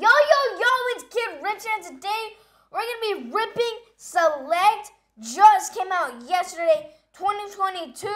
Yo, yo, yo, it's Kid Rips, and today we're going to be ripping Select. Just came out yesterday, 2022.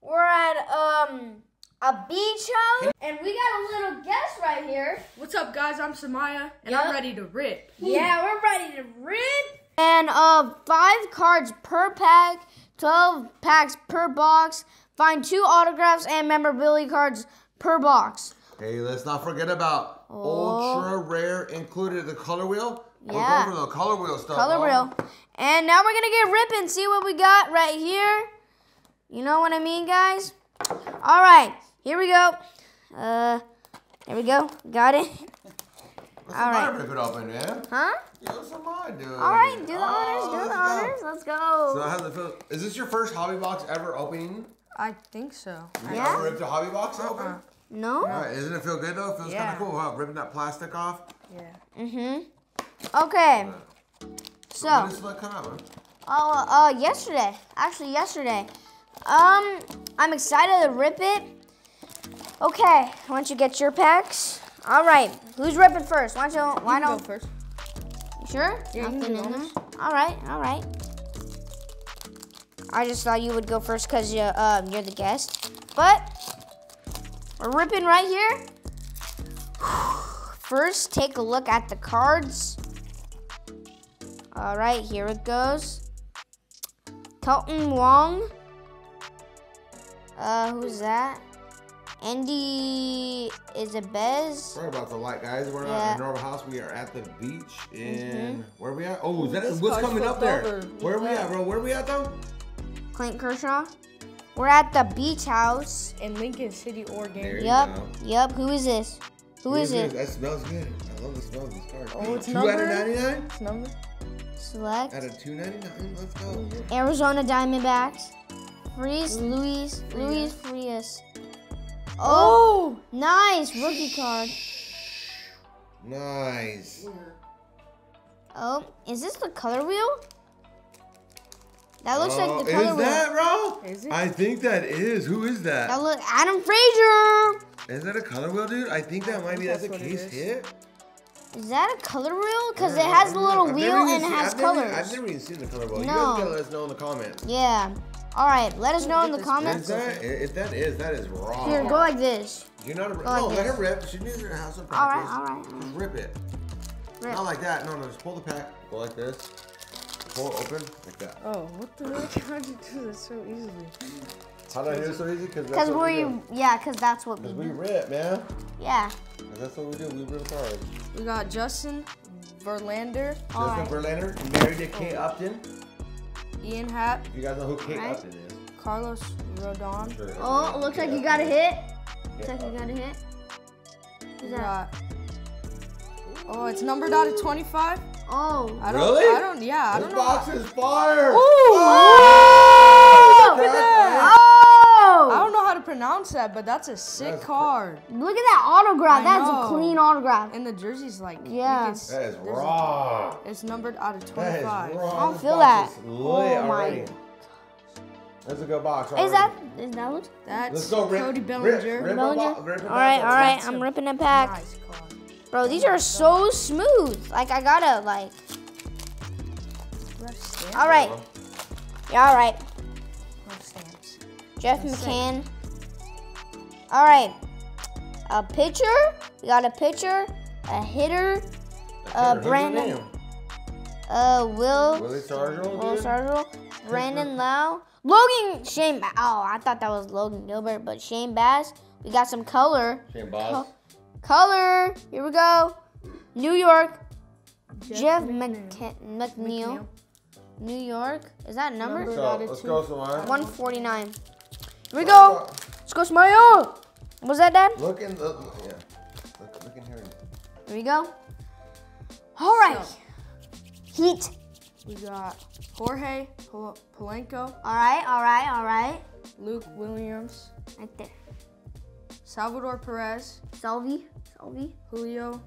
We're at um a beach house, and we got a little guest right here. What's up, guys? I'm Samaya, and Yup. I'm ready to rip. Yeah, we're ready to rip. And uh, five cards per pack, 12 packs per box. Find two autographs and memorabilia cards per box. Hey, let's not forget about ultra rare included the color wheel. We're Oh. Yeah. going for the color wheel stuff. Color huh? wheel. And now we're gonna get ripping, see what we got right here. You know what I mean, guys? All right, here we go. Uh, there we go. Got it. Let's All rip it open, man. Huh? Yeah, what's Samaya doing? All right, do the Oh, honors. Do the go. honors. Let's go. So how does it feel? Is this your first hobby box ever opening? I think so. You Yeah? ever ripped a hobby box open? No. All right, doesn't it feel good though? It feels Yeah. kind of cool, huh? Ripping that plastic off. Yeah. Mhm. Okay. When So, did this come out, man? oh, uh, yesterday. Actually, yesterday. Um, I'm excited to rip it. Okay, why don't you get your packs? All right, who's ripping first? Why don't you? Why You can don't? go first? You sure? Yeah, you can Nothing do in honors. there? All right, all right. I just thought you would go first because you, um, you're the guest. But we're ripping right here. First, take a look at the cards. All right, here it goes. Kelton Wong. Uh, who's that? Andy Isabez. Sorry about the light, guys. We're not Yeah. Mm-hmm. in Normal House. We are at the beach in where are we at? Oh, is that what's coming up there? over. Where are we at, bro? Where are we at though? Clint Kershaw. We're at the beach house. In Lincoln City, Oregon. There you Yep, yep. Who is this? Who is this? it? That smells good. I love the smell of these cards. Oh, it's two out of ninety nine. This number? Select Out of two ninety nine. Let's go. Arizona Diamondbacks. Freeze, Luis, Luis Frias. Oh! oh, nice rookie card. Nice. Oh, is this the color wheel? That looks like Oh, the color is that, bro? Is it? I think that is. Who is That that? look Adam Frazier. Is that a color wheel, dude? I think that might be think that's a that's what case is. hit. Is that a color wheel? Because it has I've the never- little I've wheel never even and it seen- has I've never- colors. I've never even seen the color wheel. You No. guys gotta let us know in the comments. Yeah. All right, let us know in the Is Is comments. that? If that is, that is wrong. Here, go like this. You're not a like no. Let this. her rip. She needs to have some All right, practice. all right. Just rip it. Rip. Not like that. No, no. Just pull the pack. Go like this. Pull it open like that. Oh, what the heck? How'd you do this so easily? How did I do it so easy? Because Because we we, yeah, because that's what we Because we do. rip, man. Yeah. 'Cause that's what we do. We rip cards. We got Justin Verlander, Justin right. Verlander, married to Kate oh. Upton. Ian Happ, If you guys know who Kate Alright. Upton is. Carlos Rodon. Sure. Oh, looks like you got a hit. Kate Looks like you got a hit. We Who's that? got. Oh, it's numbered out of 25. Oh. I don't, Really? I don't. Yeah, I This don't know. box is fire. Oh! Look at that. Oh! I don't know how to pronounce that, but that's a sick That's cr- card. Look at that autograph. I That's a clean autograph. And the jersey's like. Yeah. can That is there's- raw. It's numbered out of That is 25. raw. I don't This feel box that. is lit Oh my. That's a good box. Is already. that is that what? That's Let's go, rip. Cody Bellinger. rip, rip, Bellinger? rip, rip it All right, back all up. right. That's I'm ripping it back. Nice card. Bro, these are so smooth. Like I gotta like. All right. Yeah, all right. Jeff McCann. All right. A pitcher. We got a pitcher. A hitter. Uh, Brandon. name? Uh, Will. Willie Sargent. Will dude? Sargent. Brandon Lau. Logan Shane. Oh, I thought that was Logan Gilbert, but Shane Bass. We got some color. Shane Baz. Color. Here we go. New York. Jeff Jeff McNeil. McNeil. McNeil. New York. Is that a number? Number. So, out of let's two. go, Samara. 149. Here we go. Let's go, Smile. Was that Dad? Look in the yeah. Look, look in here. Here we go. All right. Heat. We got Jorge Pol- Polanco, All right, all right, all right. Luke Williams, Right there. Salvador Perez, Selvi. Selvi. Julio.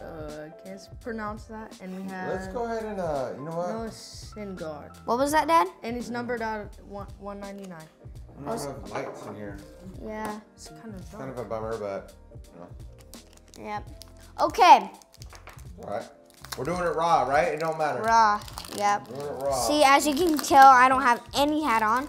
Uh, can't pronounce that. And we have Let's go ahead and uh, you know what? Noah Syndergaard. What was that, Dad? And he's numbered out at one, 199. I don't have lights in here. Yeah. It's kind of Kind of a bummer, but you know. Yep. Okay. All right. We're doing it raw, right? It don't matter. Raw. Yep. We're doing it raw. See, as you can tell, I don't have any hat on.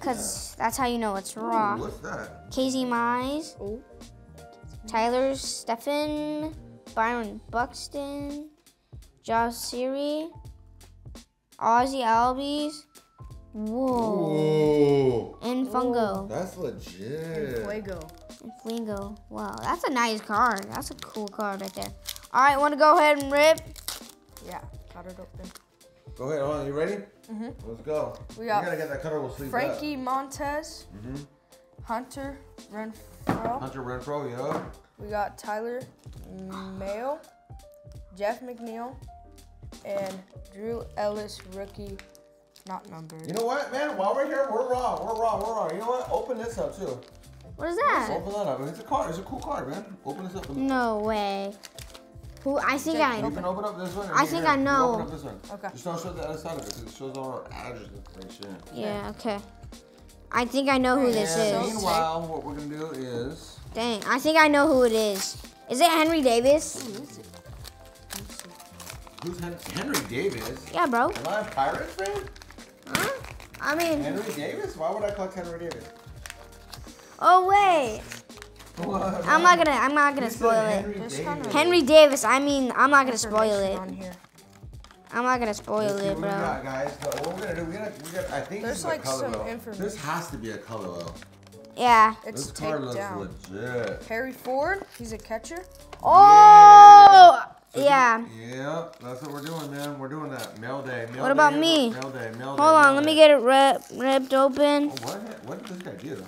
Because that's how you know it's Ooh, raw. what's that? Casey Mize, Oh, Tyler Steffen, Byron Buxton, Josh Siri, Ozzy Albies, whoa, Ooh. and Fungo, That's legit. Fuego. and Flingo. Wow, that's a nice card. That's a cool card right there. All right, want to go ahead and rip? Yeah, cut it open. Go ahead. Hold on. You ready? Mhm. Let's go. We got you gotta get that cuttable sleeve Frankie Montez, Mm-hmm. Hunter Renfroe. Hunter Renfroe, yeah. We got Tyler Mayo, Jeff McNeil, and Drew Ellis, rookie, not numbered. You know what, man? While we're here, we're raw. We're raw. We're raw. You know what? Open this up too. What is that? Open that up. It's a card. It's a cool card, man. Open this up. No way. Who? I think I. You can open up this one. I think here. I You know. Open up this one. Okay. Just don't show the other side of it because it shows all our address information. Yeah. Okay. I think I know who this and is. meanwhile, what we're gonna do is. Dang, I think I know who it is. Is it Henry Davis? Who's Hen- Henry Davis? Yeah, bro. Am I a Pirates fan? Huh? I mean, Henry Davis? Why would I collect Henry Davis? oh wait. What? I'm not gonna. I'm not gonna You spoil it. Henry Just Davis. kinda- Henry Davis. I mean, I'm not gonna spoil it. I'm not gonna spoil Let's it, bro. got, guys. So what we're gonna do? We gotta, we gotta. I think There's this is like a color some wheel. information. This has to be a color wheel. Yeah. It's This card looks down. legit. Harry Ford, he's a catcher. Oh. Yeah. Yeah, that's what we're doing, man. We're doing that mail day. Mail What day, about mail- me? Mail day. Mail Hold day, on. mail Let me get it rip, ripped open. Oh, what? What did this guy do?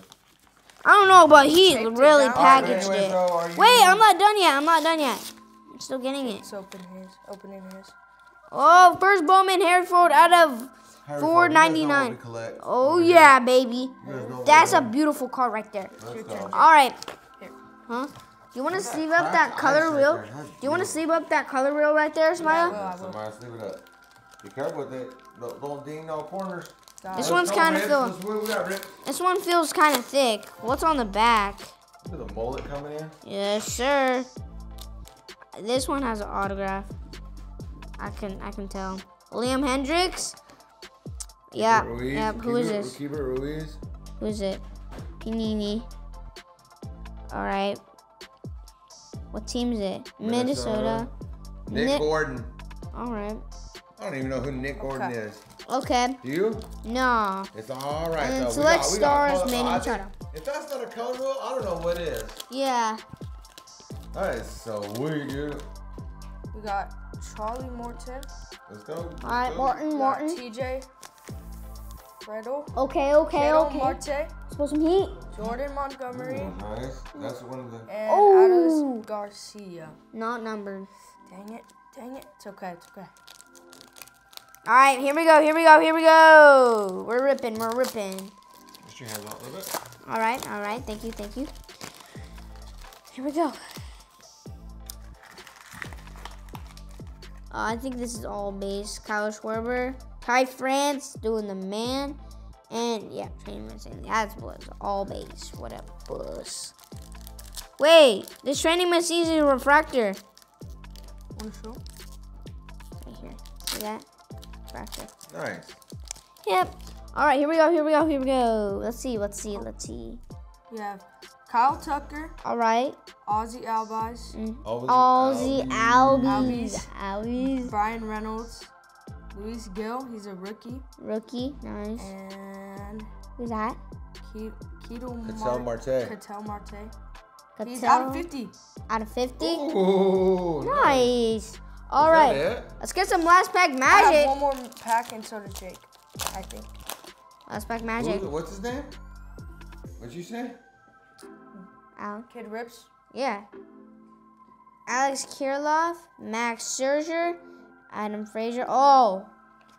I don't know, but he Taped it really packaged Alright, anyway, it. so are you- Wait, I'm not done yet. I'm not done yet. I'm still getting it. Let's open his. Opening his. Oh, first Bowman Harry Ford out of Harry four Ford, you guys know ninety what nine. we collect Oh over yeah, baby. You guys know what That's a beautiful card right there. All right. Here. Huh? You want to What's sleeve up that color right wheel? Do you want to beautiful. sleeve up that color wheel right there, Smile? I will. Somebody sleeve it up. Be careful with it. Don't, don't ding no corners. Got This one's Let's kinda Rip. feel- Let's- What we got, Rip? This one feels kind of thick. What's on the back? Look at the mullet coming in. Yes, sir. This one has an autograph. I can I can tell. Liam Hendriks. Yeah. Ruiz. Yep. Who is Keeper- this? Keeper Ruiz. Who is it? Panini. All right. What team is it? Minnesota. Nick, Nick- Gordon. All right. I don't even know who Nick Gordon Okay. is. Okay. Do you? No. It's all right And then though. We select got- we stars, color- Manny I Machado. If that's not a color wheel, I don't know what is. Yeah. That is so weird, dude. We got Charlie Morton. Let's go. All right, Martin. We got Martin. TJ Friedl. Okay. Okay. Ketel Okay. Marte. Supposed some heat. Jordan Montgomery. Ooh, nice. That's one of the. And Oh. Adolis Garcia. Not numbered. Dang it. Dang it. It's okay. It's okay. All right. Here we go. Here we go. Here we go. We're ripping. We're ripping. Your hands out a little bit. All right. All right. Thank you. Thank you. Here we go. Uh, I think this is all base. Kyle Schwarber, Kai France doing the man, and yeah, training man that was all base. What a bus. Wait, this training man sees a refractor right here. See that? Refractor. Nice. Yep. All right, here we go. Here we go. Here we go. Let's see. Let's see. Let's see. We have Kyle Tucker, All right. Ozzy Albies, mm. Always Ozzy Albies. Albies. Albies. Bryan Reynolds, Luis Gil. He's a rookie. Rookie. Nice. And Who's that? Ke- Keto Ketel Mar- Marte. Ketel Marte. He's out of 50. Out of 50? Ooh. Nice. All Is right. that it? Let's get some last pack magic. I have magic. one more pack and so does Jake. I think. Last pack magic. Who- what's his name? What'd you say? Al. Kid Rips. Yeah. Alex Kirilloff, Max Serger, Adam Frazier. Oh.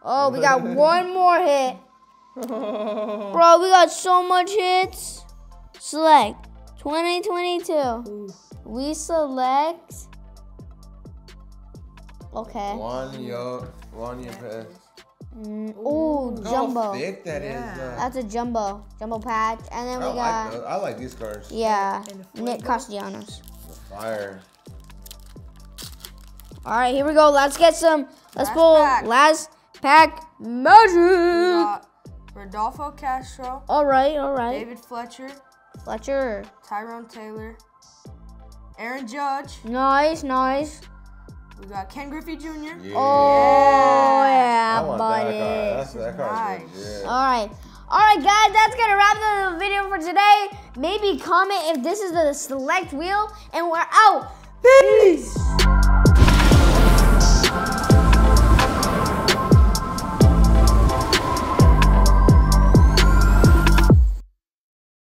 Oh, we got one more hit. Bro, we got so much hits. Select 2022. We select. Okay. Juan Yo. Juan Yepes. Mm, ooh, Look jumbo. How thick that is. Yeah. uh, That's a jumbo. Jumbo patch. And then I we like got. those. I like these cards. Yeah. Nick Fuego. Castellanos. Fire. All right, here we go. Let's get some. Let's Last pull pack. last pack magic. Rodolfo Castro, All right, all right. David Fletcher, Fletcher. Tyrone Taylor, Aaron Judge. Nice, nice. We got Ken Griffey Jr. Yeah. Oh yeah, I buddy. that that card's Nice. legit. All right. All right, guys, that's gonna wrap up the video for today. Maybe comment if this is the select wheel, and we're out. Peace.